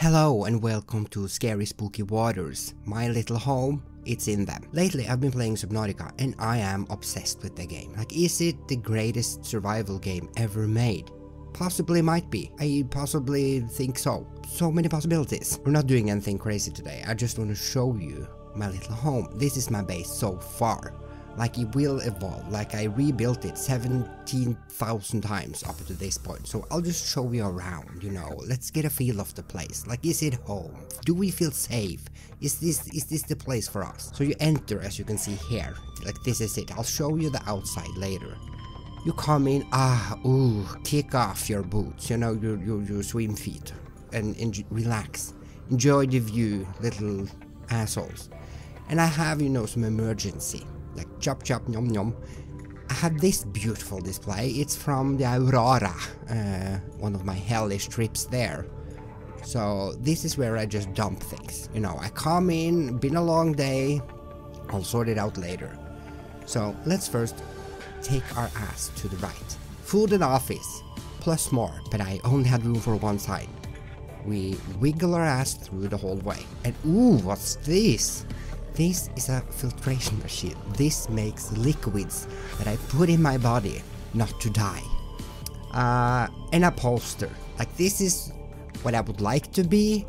Hello and welcome to Scary Spooky Waters, my little home, it's in them. Lately I've been playing Subnautica and I am obsessed with the game. Like is it the greatest survival game ever made? Possibly might be. I possibly think so. So many possibilities. We're not doing anything crazy today, I just want to show you my little home. This is my base so far. Like it will evolve, like I rebuilt it 17,000 times up to this point. So I'll just show you around, you know, let's get a feel of the place. Like is it home? Do we feel safe? Is this is this the place for us? So you enter as you can see here, like this is it. I'll show you the outside later. You come in, ah, ooh, kick off your boots, you know, your, your, your swim feet and, and relax. Enjoy the view, little assholes. And I have, you know, some emergency like chop chop yum yum. I have this beautiful display. It's from the Aurora, uh, one of my hellish trips there. So this is where I just dump things. You know, I come in, been a long day, I'll sort it out later. So let's first take our ass to the right. Food and office, plus more, but I only had room for one side. We wiggle our ass through the hallway. And ooh, what's this? This is a filtration machine. This makes liquids that I put in my body not to die. Uh, and a poster. Like this is what I would like to be,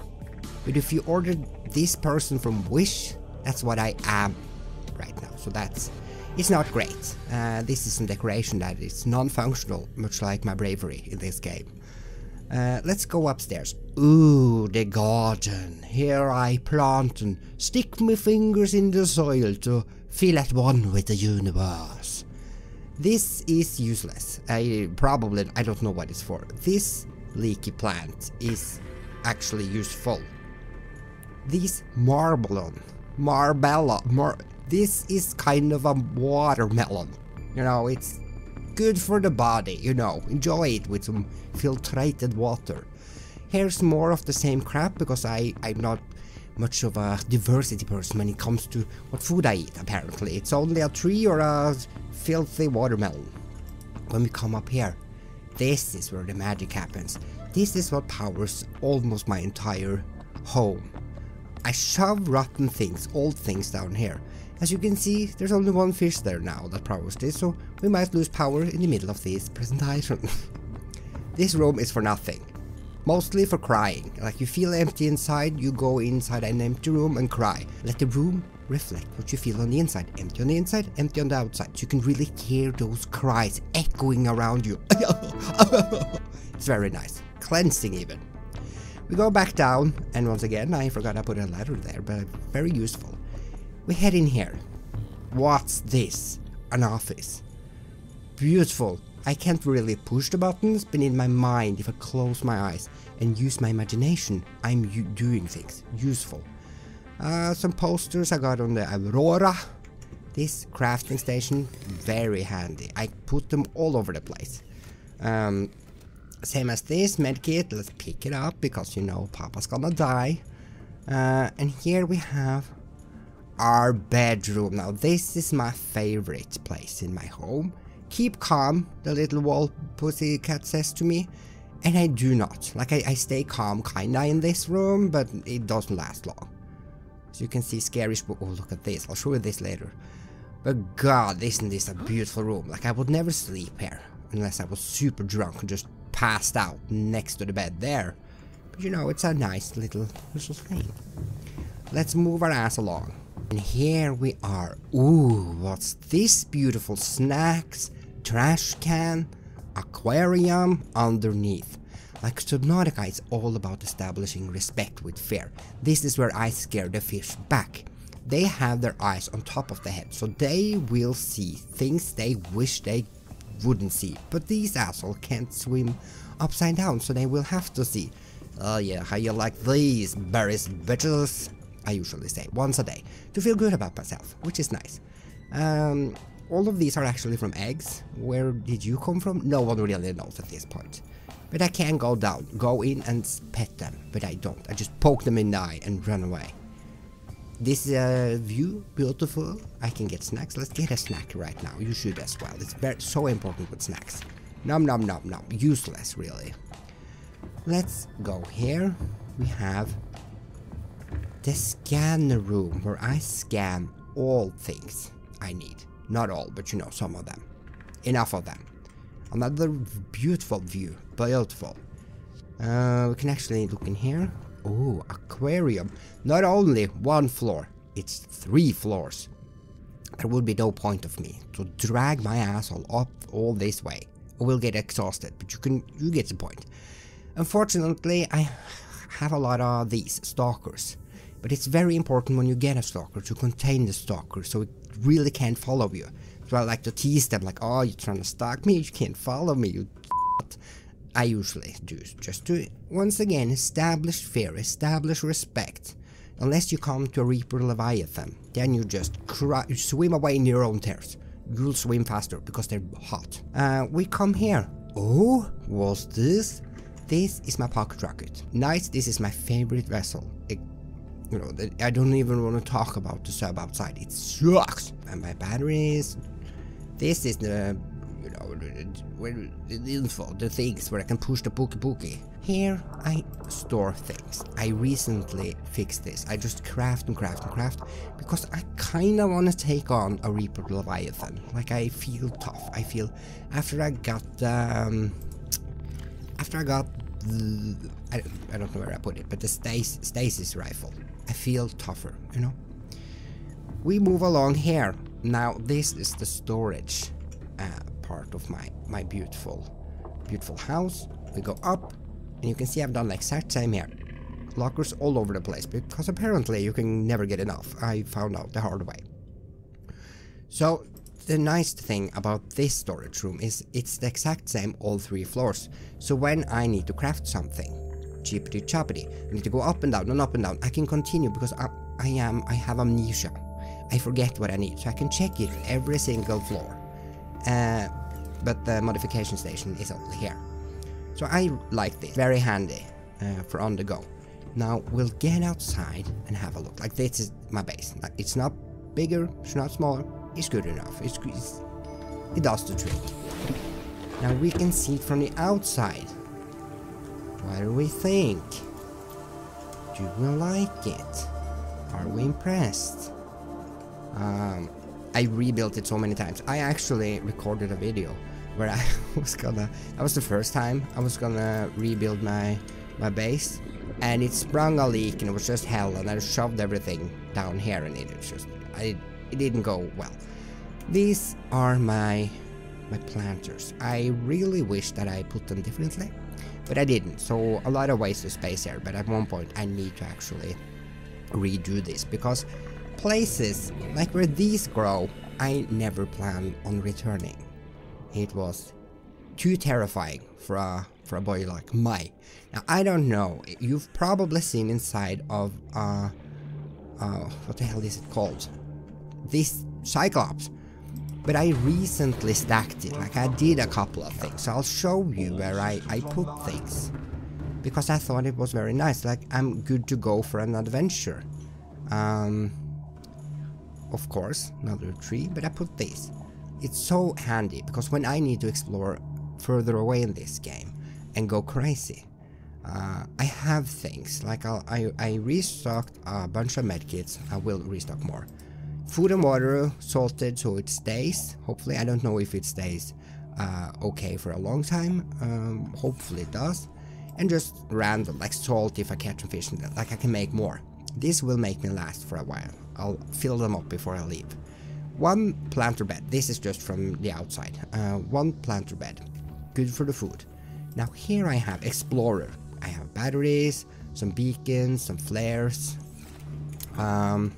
but if you ordered this person from Wish, that's what I am right now. So that's it's not great. Uh, this is some decoration that is non-functional, much like my bravery in this game. Uh, let's go upstairs. Ooh, the garden. Here I plant and stick my fingers in the soil to feel at one with the universe. This is useless. I probably, I don't know what it's for. This leaky plant is actually useful. This marblon, marbella, mar this is kind of a watermelon. You know, it's good for the body, you know, enjoy it with some filtrated water. Here's more of the same crap because I, I'm not much of a diversity person when it comes to what food I eat, apparently. It's only a tree or a filthy watermelon. When we come up here, this is where the magic happens. This is what powers almost my entire home. I shove rotten things, old things down here. As you can see, there's only one fish there now that powers this, so we might lose power in the middle of this presentation. this room is for nothing. Mostly for crying. Like you feel empty inside, you go inside an empty room and cry. Let the room reflect what you feel on the inside. Empty on the inside, empty on the outside. So you can really hear those cries echoing around you. it's very nice. Cleansing even. We go back down, and once again, I forgot I put a ladder there, but very useful. We head in here. What's this? An office. Beautiful. I can't really push the buttons, but in my mind, if I close my eyes and use my imagination, I'm doing things. Useful. Uh, some posters I got on the Aurora. This crafting station, very handy. I put them all over the place. Um, same as this medkit, let's pick it up because you know Papa's gonna die. Uh, and here we have our bedroom. Now this is my favorite place in my home. Keep calm, the little wall pussy cat says to me. And I do not. Like I, I stay calm kinda in this room, but it doesn't last long. So you can see scary. Oh, look at this. I'll show you this later. But god, isn't this a beautiful room? Like I would never sleep here unless I was super drunk and just passed out next to the bed there. But you know, it's a nice little, little thing. Let's move our ass along. And here we are. Ooh, what's this beautiful snacks, trash can, aquarium underneath. Like Subnautica is all about establishing respect with fear. This is where I scare the fish back. They have their eyes on top of the head, so they will see things they wish they wouldn't see. But these assholes can't swim upside down, so they will have to see. Oh yeah, how you like these berries, bitches? I usually say, once a day, to feel good about myself, which is nice. Um, all of these are actually from eggs. Where did you come from? No one really knows at this point. But I can go down, go in and pet them, but I don't. I just poke them in the eye and run away. This uh, view, beautiful. I can get snacks. Let's get a snack right now. You should as well. It's very so important with snacks. Nom nom nom nom. Useless, really. Let's go here. we have the scanner room where I scan all things I need. Not all, but you know, some of them. Enough of them. Another beautiful view. Beautiful. Uh, we can actually look in here. Oh, aquarium. Not only one floor, it's three floors. There would be no point of me to drag my asshole up all this way. I will get exhausted, but you can you get the point. Unfortunately, I have a lot of these stalkers. But it's very important when you get a stalker to contain the stalker so it really can't follow you. So I like to tease them like, oh, you're trying to stalk me, you can't follow me, you I usually do, just to, once again, establish fear, establish respect. Unless you come to a Reaper Leviathan, then you just you swim away in your own tears. You'll swim faster because they're hot. Uh, we come here. Oh, what's this? This is my pocket rocket. Nice, this is my favorite vessel. It, you know, I don't even want to talk about the sub outside. It sucks. And my batteries. This is the you know, the info, the things where I can push the Pookie Pookie. Here I store things. I recently fixed this. I just craft and craft and craft because I kinda wanna take on a Reaper Leviathan. Like I feel tough. I feel after I got um after I got the I, I don't know where I put it, but the stas stasis rifle. I feel tougher, you know? We move along here. Now this is the storage. Uh, part of my, my beautiful, beautiful house. We go up, and you can see I've done the exact same here. Lockers all over the place, because apparently you can never get enough. I found out the hard way. So, the nice thing about this storage room is it's the exact same all three floors. So when I need to craft something, chippity choppity, I need to go up and down and up and down, I can continue because I, I am, I have amnesia. I forget what I need, so I can check it every single floor. Uh, but the modification station is only here. So I like this, very handy uh, for on the go. Now we'll get outside and have a look. Like this is my base. It's not bigger, it's not smaller, it's good enough. It's, it's, it does the trick. Now we can see it from the outside. What do we think? Do we like it? Are we impressed? Um, I rebuilt it so many times. I actually recorded a video where I was gonna, that was the first time I was gonna rebuild my, my base and it sprung a leak and it was just hell and I shoved everything down here and it just, I, it didn't go well. These are my, my planters. I really wish that I put them differently, but I didn't. So a lot of wasted space here, but at one point I need to actually redo this because places like where these grow, I never plan on returning. It was too terrifying for a, for a boy like my. Now, I don't know, you've probably seen inside of, uh, uh, what the hell is it called? This Cyclops. But I recently stacked it, like I did a couple of things. So I'll show you where I, I put things. Because I thought it was very nice, like I'm good to go for an adventure. Um, of course, another tree, but I put this. It's so handy because when I need to explore further away in this game and go crazy, uh, I have things like I'll, i I restocked a bunch of medkits. I will restock more. Food and water salted so it stays. Hopefully, I don't know if it stays uh, okay for a long time. Um, hopefully it does. And just random like salt if I catch a fish, like I can make more. This will make me last for a while. I'll fill them up before I leave. One planter bed. This is just from the outside. Uh, one planter bed. Good for the food. Now here I have Explorer. I have batteries, some beacons, some flares. Um,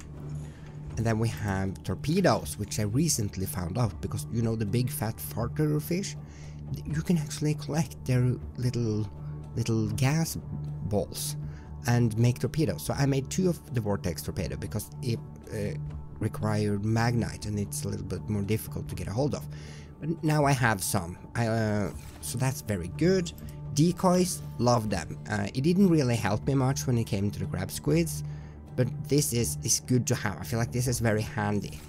and then we have torpedoes, which I recently found out because you know the big fat farter fish? You can actually collect their little little gas balls and make torpedoes. So I made two of the vortex torpedo because it uh, required magnite and it's a little bit more difficult to get a hold of. But now I have some, I, uh, so that's very good. Decoys, love them. Uh, it didn't really help me much when it came to the crab squids, but this is, is good to have. I feel like this is very handy.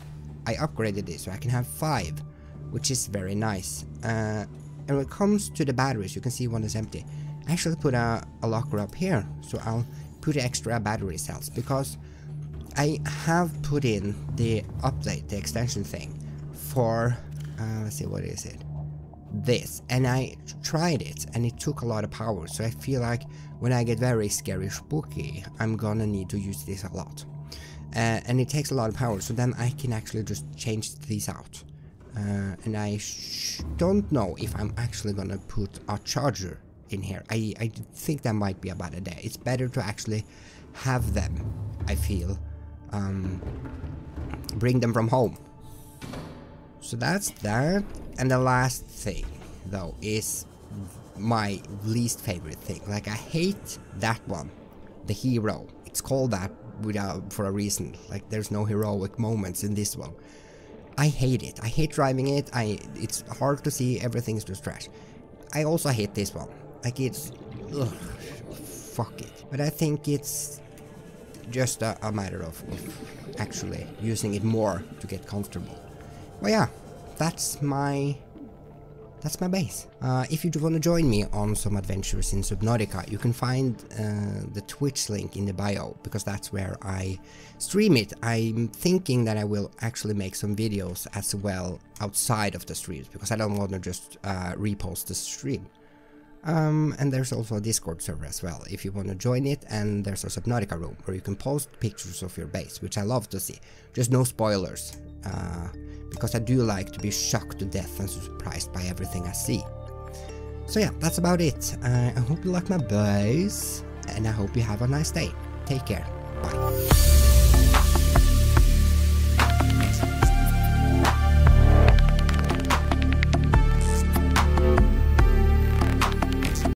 I upgraded this so I can have five, which is very nice. Uh, and when it comes to the batteries, you can see one is empty. I actually put a, a locker up here, so I'll put extra battery cells because I have put in the update, the extension thing for, uh, let's see, what is it? This, and I tried it and it took a lot of power, so I feel like when I get very scary spooky, I'm gonna need to use this a lot. Uh, and it takes a lot of power, so then I can actually just change these out. Uh, and I don't know if I'm actually gonna put a charger in here. I, I think that might be a bad idea. It's better to actually have them, I feel. Um, bring them from home. So that's that. And the last thing, though, is my least favorite thing. Like, I hate that one. The hero. It's called that without for a reason. Like, there's no heroic moments in this one. I hate it. I hate driving it. I It's hard to see. Everything's just trash. I also hate this one. Like, it's... Ugh, fuck it. But I think it's just a, a matter of, of actually using it more to get comfortable. Well, yeah, that's my that's my base. Uh, if you want to join me on some adventures in Subnautica, you can find uh, the Twitch link in the bio, because that's where I stream it. I'm thinking that I will actually make some videos as well outside of the streams, because I don't want to just uh, repost the stream. Um, and there's also a Discord server as well, if you want to join it, and there's a Subnautica room, where you can post pictures of your base, which I love to see. Just no spoilers, uh, because I do like to be shocked to death and surprised by everything I see. So yeah, that's about it. Uh, I hope you like my boys, and I hope you have a nice day. Take care. Bye.